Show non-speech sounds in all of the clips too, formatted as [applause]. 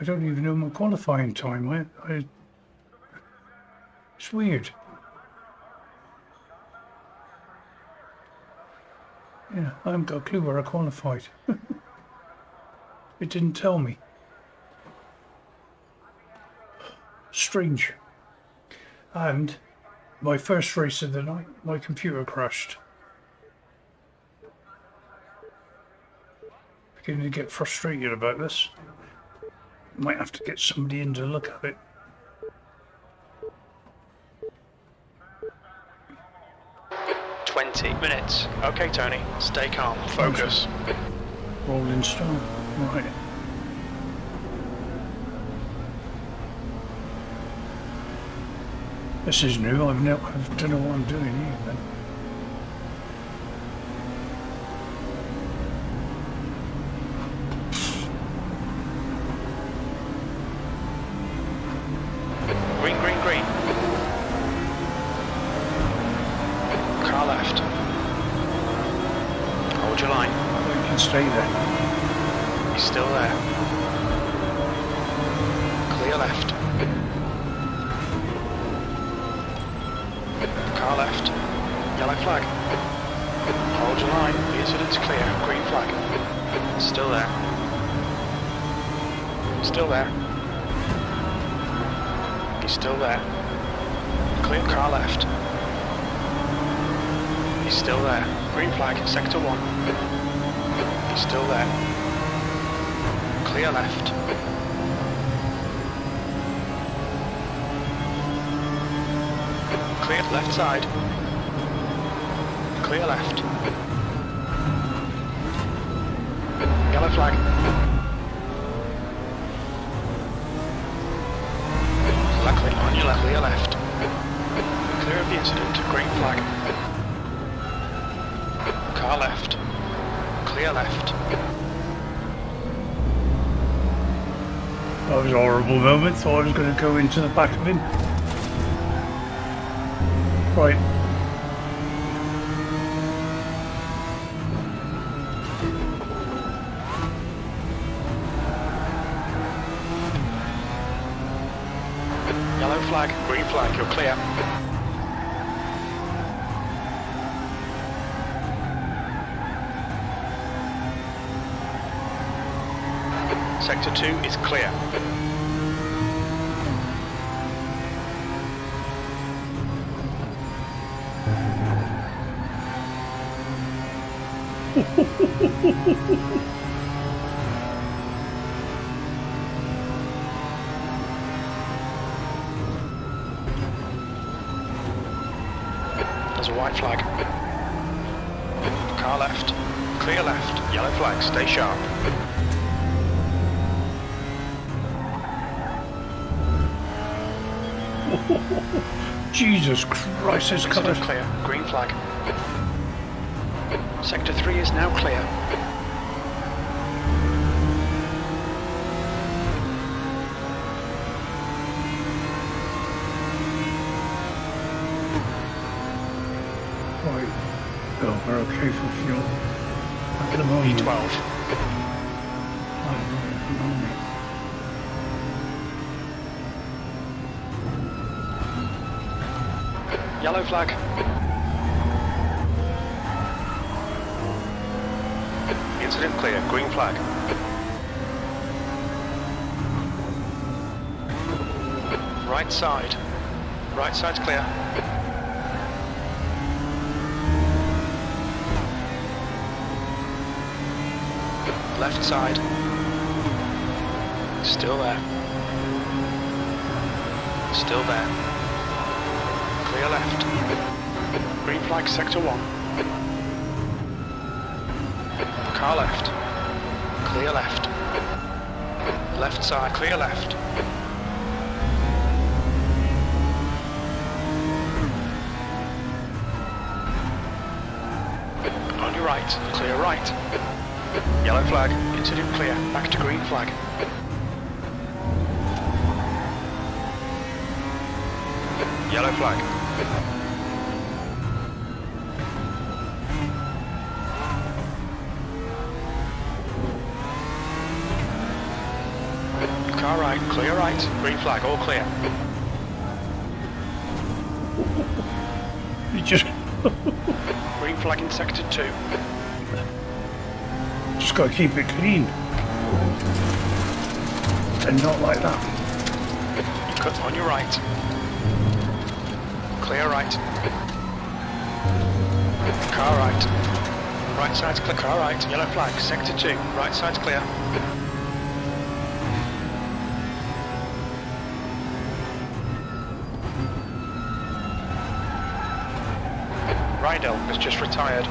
I don't even know my qualifying time. I, I, it's weird. Yeah, I haven't got a clue where I qualified. [laughs] it didn't tell me. Strange. And my first race of the night, my computer crashed. Beginning to get frustrated about this. Might have to get somebody in to look at it. Twenty minutes. Okay, Tony. Stay calm. Focus. Rolling stone. Right. This is new. I've never, I don't know what I'm doing here. Then. Green, green, green. Car left. Hold your line. I can stay there. He's still there. Clear left. Car left. Yellow flag. Hold your line. The incident's clear. Green flag. Still there. Still there. He's still there. Clear car left. He's still there. Green flag, sector one. He's still there. Clear left. Clear left side. Clear left. Yellow flag. Luckily on your left, clear left. Clear of the incident, green flag. Car left. Clear left. That was a horrible moment. Thought I was going to go into the back of him. Right. Yellow flag, green flag, you're clear. Sector 2 is clear. [laughs] There's a white flag. Car left. Clear left. Yellow flag, stay sharp. Jesus Christ, this Incident clear. Green flag. Sector 3 is now clear. Right. Oh, we're okay for fuel. At the moment. B12. Yellow flag. Incident clear. Green flag. Right side. Right side's clear. Left side. Still there. Still there. Clear left. Green flag sector one. Car left. Clear left. Left side, clear left. On your right, clear right. Yellow flag, incident clear, back to green flag. Yellow flag. Car right. Green flag, all clear. You just Green flag in sector 2. just got to keep it clean. And not like that. Cut on your right. Clear right. Car right. Right side's clear. Car right. Yellow flag. Sector 2. Right side's clear. Has just retired.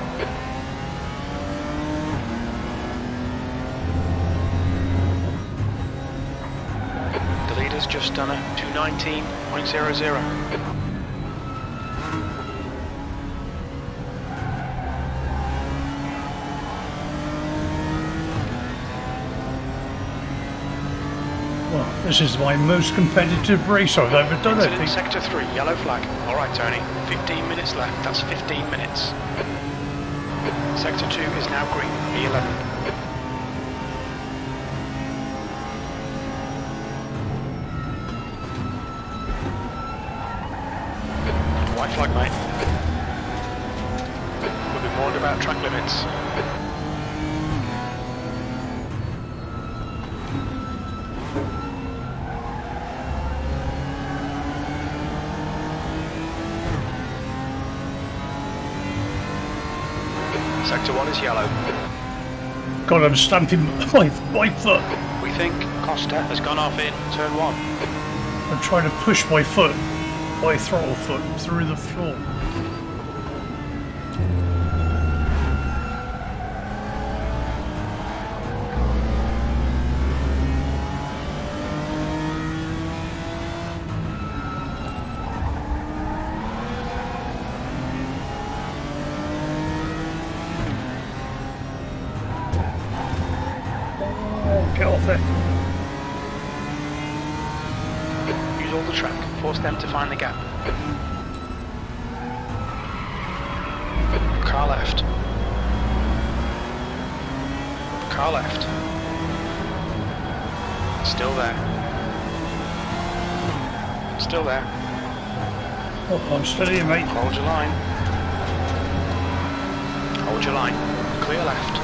The leader's just done a 219.00. this is my most competitive race I've ever done, I think. sector 3, yellow flag. All right, Tony. 15 minutes left. That's 15 minutes. Sector 2 is now green. E11. White flag, mate. We'll be warned about track limits. Is yellow. God, I'm stamping [laughs] my, my foot. We think Costa has gone off in turn 1. I'm trying to push my foot, my throttle foot, through the floor. I'm still here, mate. Hold your line. Hold your line. Clear left.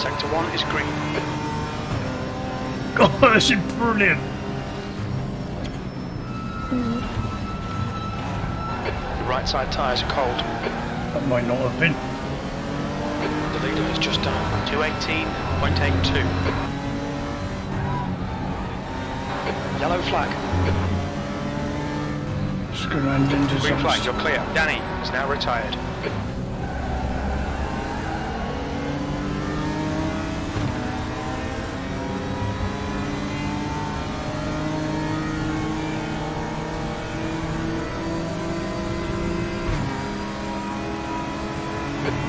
Sector 1 is green. [laughs] God, this is brilliant. The right side tyres are cold. That might not have been. The has just done 218.82. Yellow flag. Just going to end Green flag, you're clear. Danny is now retired.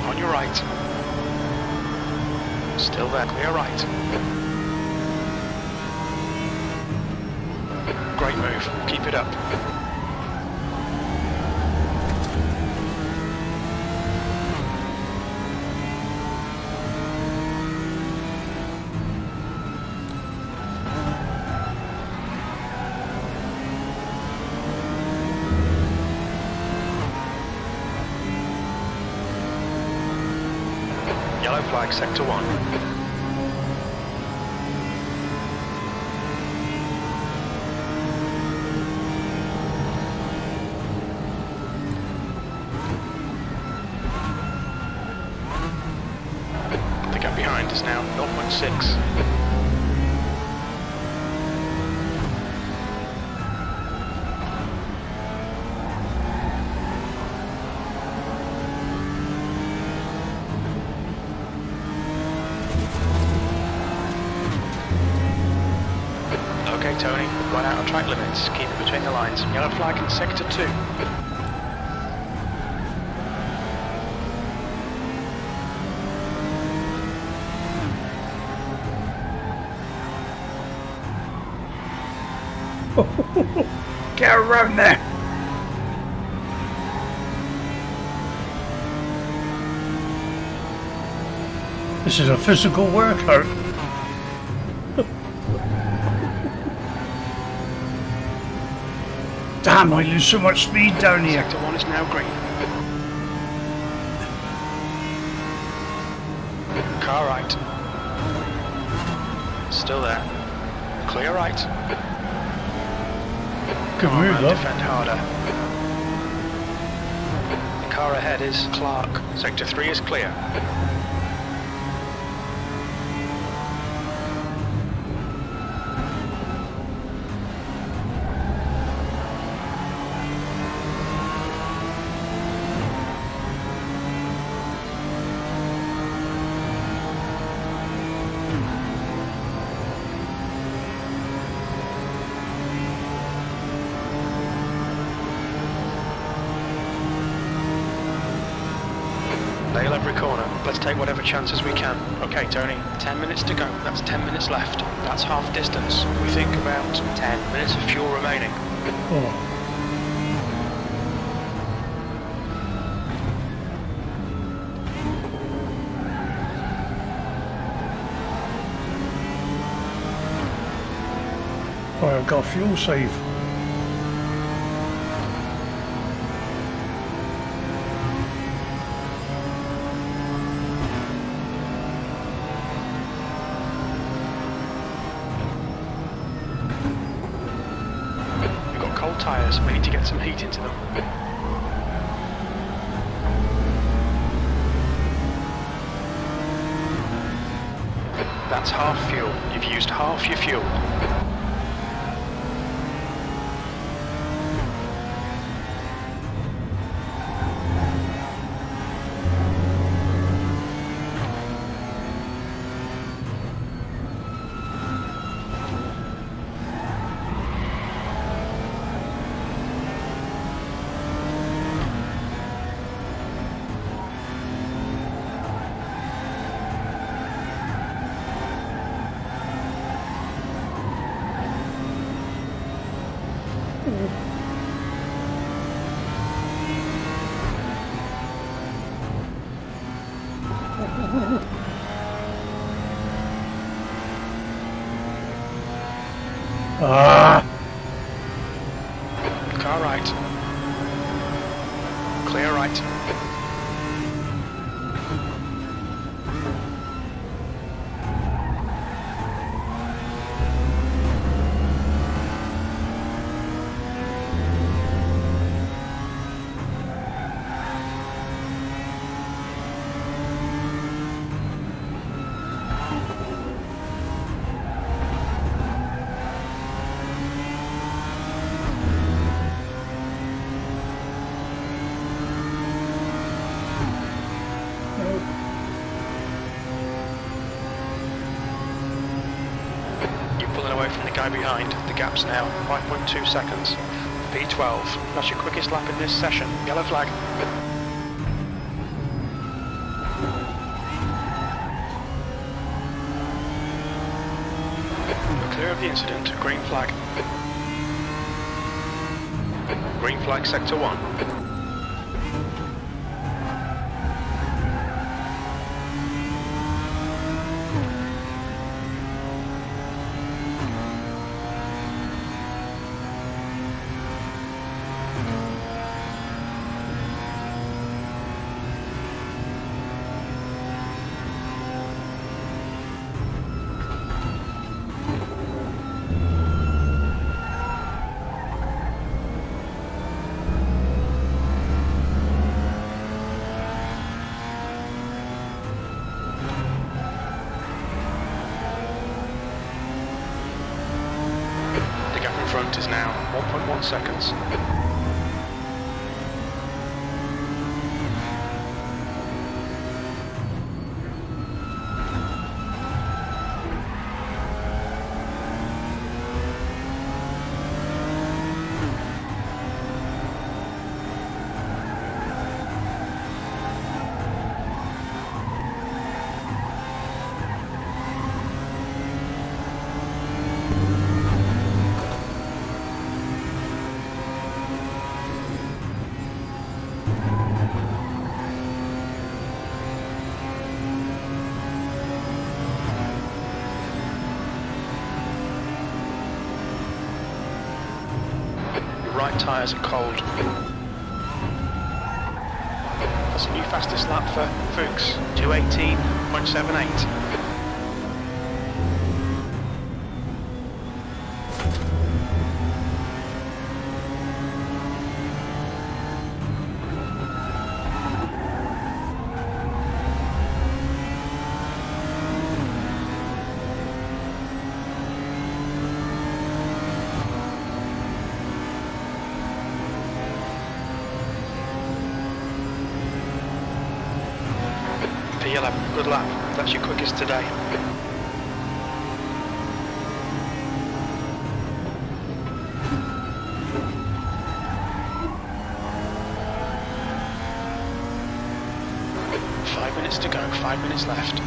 On your right. Still there, clear right. Great move, keep it up. Yellow flag, sector one. Behind is now 0.6. Okay, Tony, run out of track limits. Keep it between the lines. Yellow flag in sector two. there. This is a physical workout. [laughs] Damn, I lose so much speed down here. Sector 1 is now green. Car right. Still there. Clear right. Good Car move, right, though. defend harder. The car ahead is Clark. Sector 3 is clear. Take whatever chances we can. Okay, Tony. 10 minutes to go. That's 10 minutes left. That's half distance. We think about 10 minutes of fuel remaining. Oh. I've got a fuel save. We've got cold tyres. We need to get some heat into them. That's half fuel. You've used half your fuel. Ah! Car right. Clear right. You're pulling away from the guy behind. The gap's now 5.2 seconds. P12. That's your quickest lap in this session. Yellow flag. We're clear of the incident. Green flag. Green flag sector 1. Now 1.1 seconds. Tyres are cold. That's a new fastest lap for Fuchs. 218.78. five minutes left.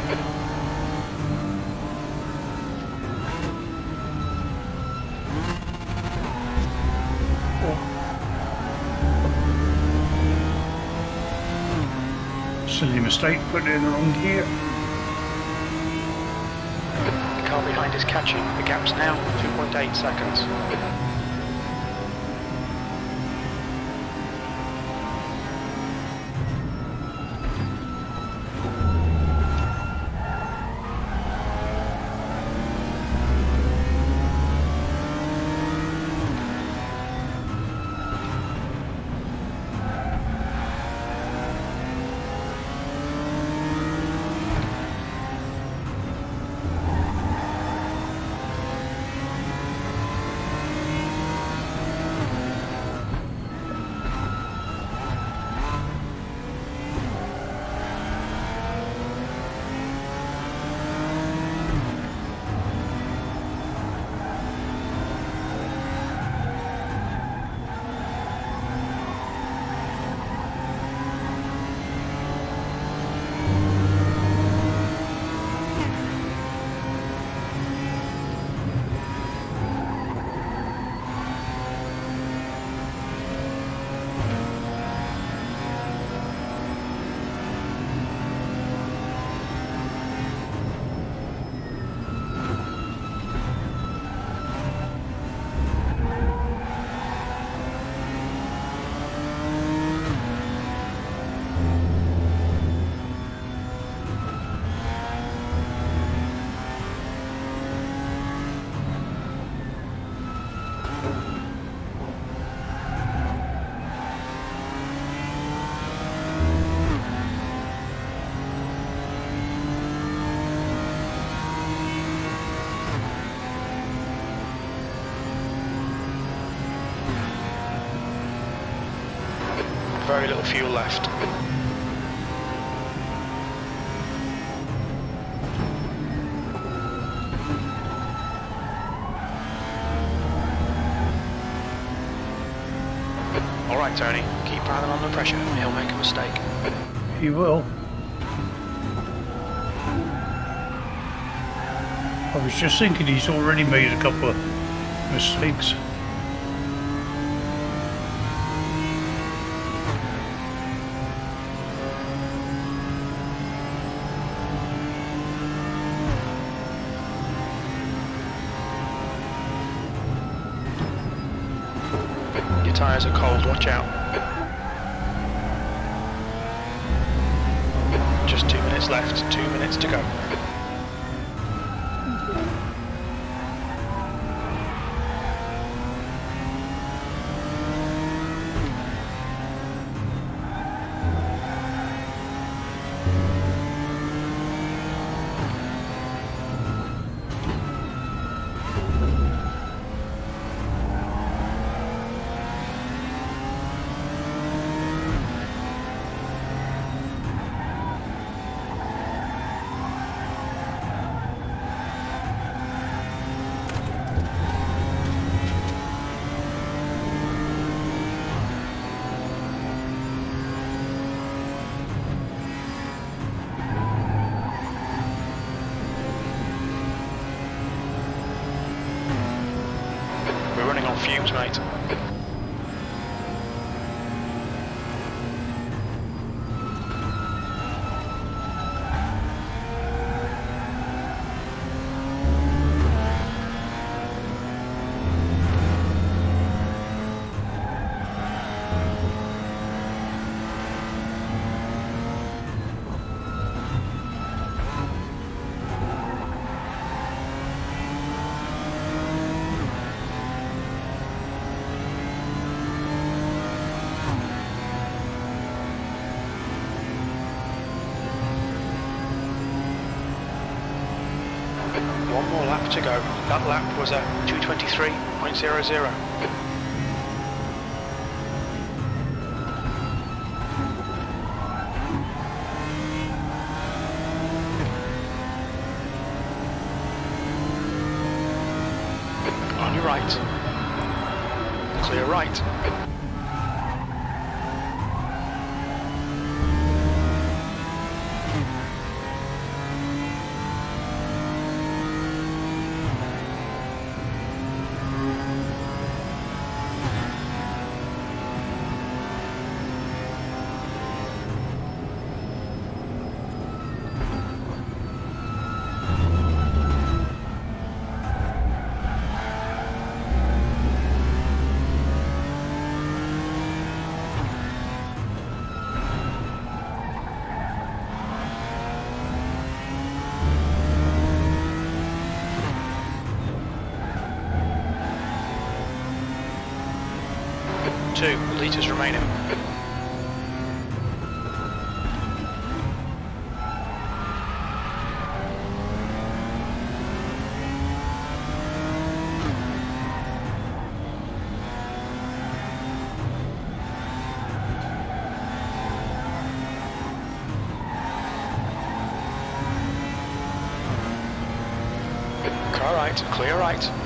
Oh. Silly mistake, putting it in the wrong gear. The car behind is catching. The gap's now 2.8 seconds. Left. All right, Tony. Keep Alan under pressure. He'll make a mistake. He will. I was just thinking he's already made a couple of mistakes. To go. That lap was a 223.00. On your right. Clear right. Two litres remaining. Car right, clear right.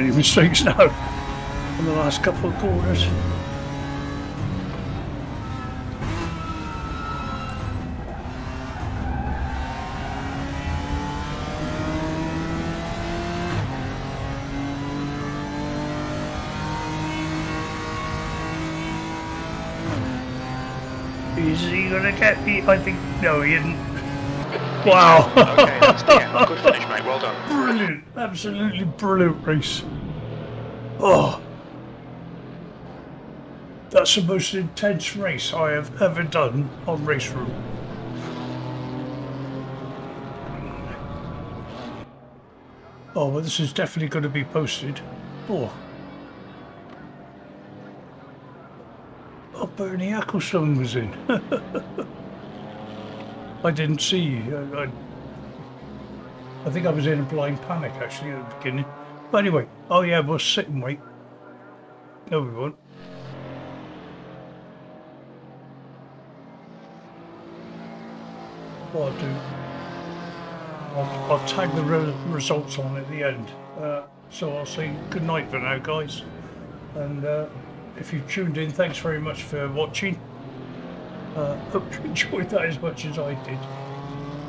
Wasn't any mistakes now in the last couple of corners. Is he gonna get me? I think no, he isn't. Wow! okay, that's the end. Good finish, mate. Well done. brilliant, absolutely brilliant race. Oh, that's the most intense race I have ever done on RaceRoom. Oh, well, this is definitely going to be posted. Oh. Oh, Bernie Ecclestone was in. [laughs] I didn't see. I, I I think I was in a blind panic actually at the beginning. But anyway, oh yeah, we'll sit and wait. No, we won't. What I'll do, I'll, I'll tag the re- results on at the end. Uh, so I'll say good night for now, guys. And uh, if you've tuned in, thanks very much for watching. Uh, [laughs] hope you enjoyed that as much as I did.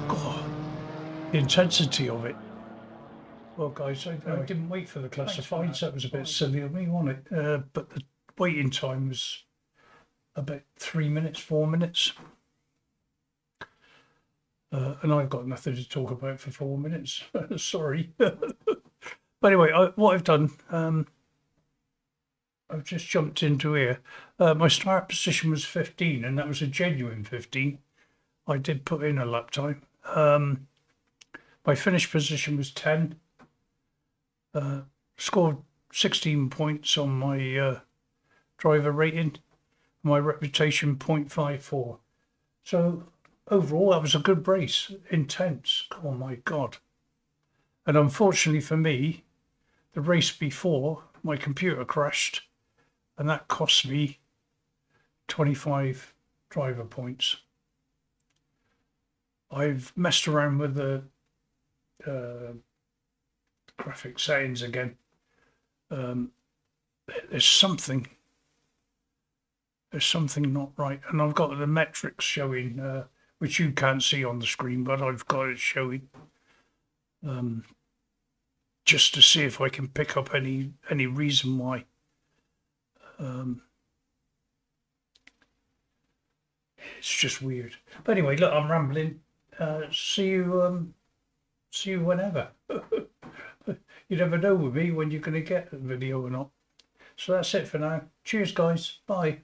God the intensity of it. Well, guys, I, I didn't wait for the classifieds. That was a bit silly of me, wasn't it? Uh, but the waiting time was about three minutes, four minutes. Uh, and I've got nothing to talk about for four minutes. [laughs] Sorry. [laughs] but anyway, I, what I've done, um, I've just jumped into here. Uh, my start position was 15, and that was a genuine 15. I did put in a lap time. Um, my finish position was 10. Uh, scored 16 points on my uh, driver rating. My reputation 0.54. So overall, that was a good race. Intense. Oh my God. And unfortunately for me, the race before, my computer crashed and that cost me 25 driver points. I've messed around with the uh, graphic settings again. Um, there's something. There's something not right, and I've got the metrics showing, uh, which you can't see on the screen, but I've got it showing. Um, just to see if I can pick up any any reason why. Um, it's just weird. But anyway, look, I'm rambling. Uh, see you. Um, see you whenever. [laughs] you never know with me when you're going to get a video or not. So that's it for now. Cheers, guys. Bye.